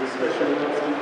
This is special